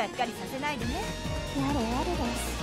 がっかりさせないでね。やれやれです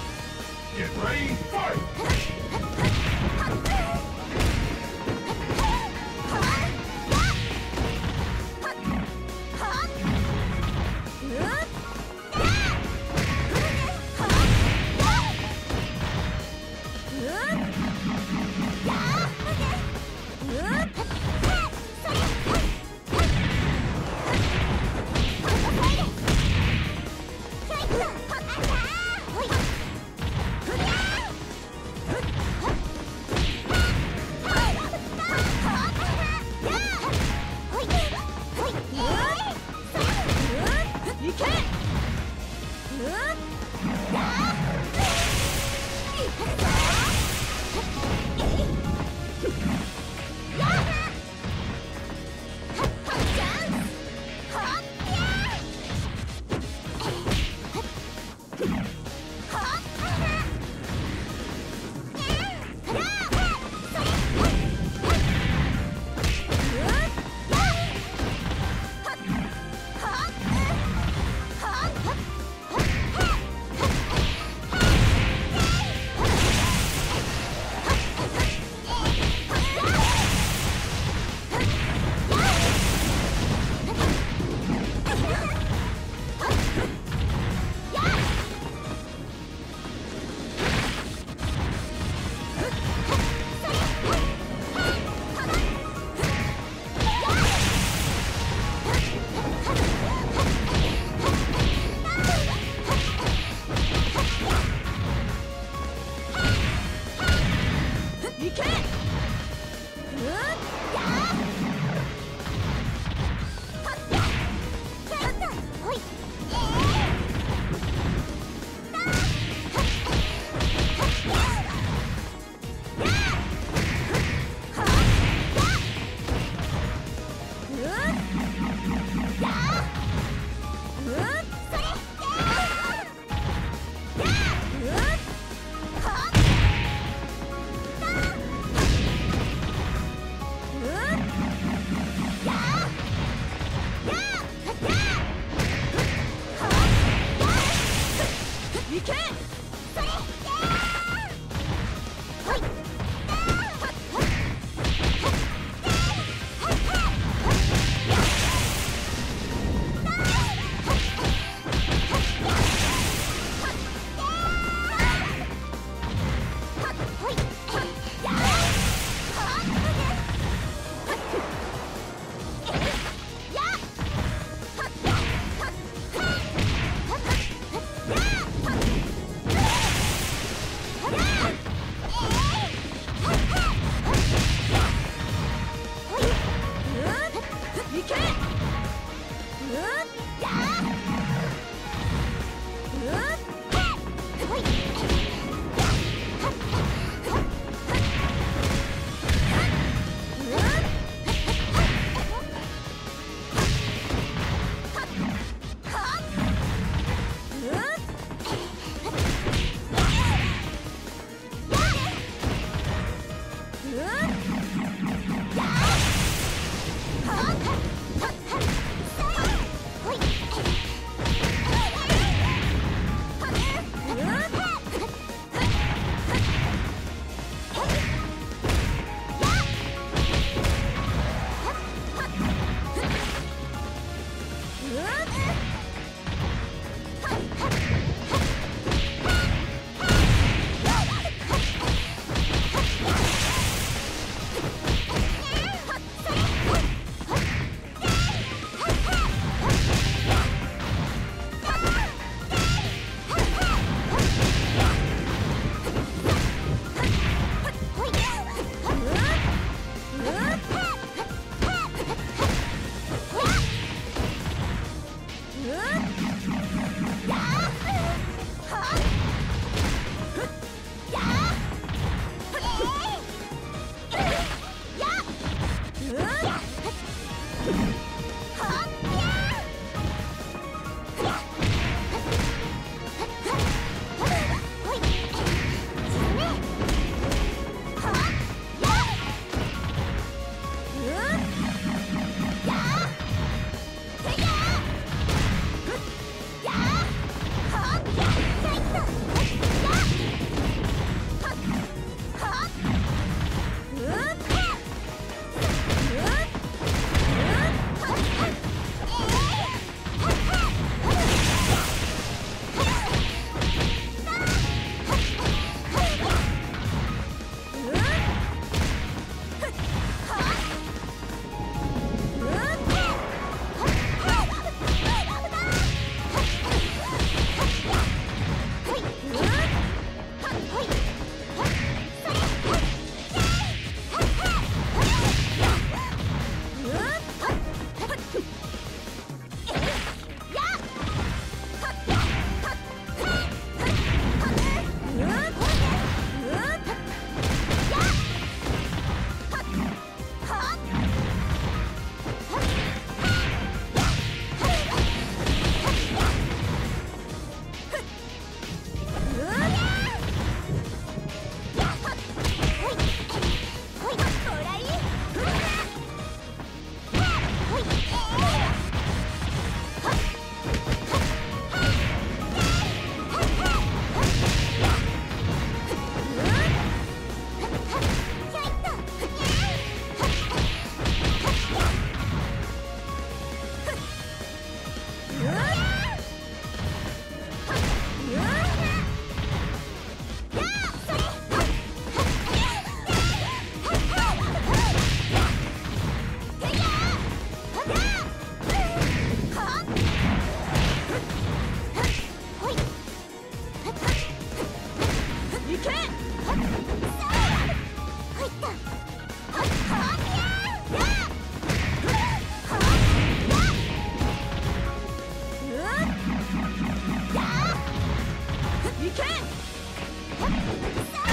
行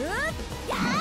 け